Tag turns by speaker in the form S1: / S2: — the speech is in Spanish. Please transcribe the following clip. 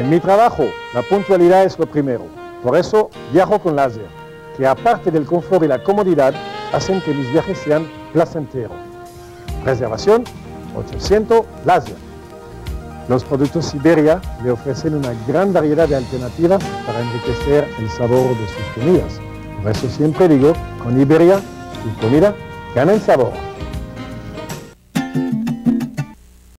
S1: En mi trabajo, la puntualidad es lo primero. Por eso viajo con láser, que aparte del confort y la comodidad, hacen que mis viajes sean placenteros. Reservación 800 láser. Los productos Siberia le ofrecen una gran variedad de alternativas para enriquecer el sabor de sus comidas. Por eso siempre digo, con Iberia, tu comida gana en sabor.